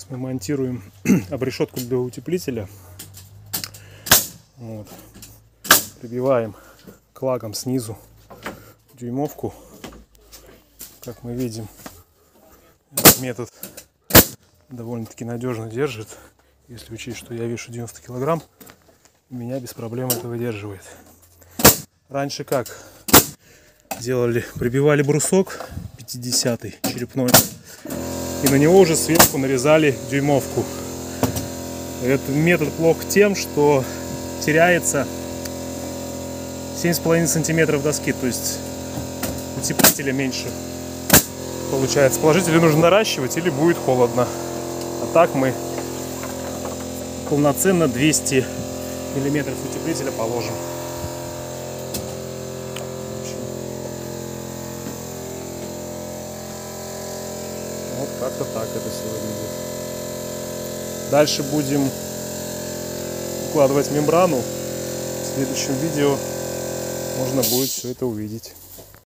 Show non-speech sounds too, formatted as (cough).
Сейчас мы монтируем (clears throat) обрешетку для утеплителя. Вот. Прибиваем клагом снизу дюймовку. Как мы видим, этот метод довольно-таки надежно держит. Если учесть, что я вешу 90 килограмм, меня без проблем это выдерживает. Раньше как? Делали, прибивали брусок 50 черепной и на него уже сверху нарезали дюймовку. Этот метод плох тем, что теряется 7,5 сантиметров доски, то есть утеплителя меньше получается. Положитель нужно наращивать или будет холодно. А так мы полноценно 200 миллиметров утеплителя положим. Вот как-то так это все выглядит. Дальше будем укладывать мембрану. В следующем видео можно будет все это увидеть.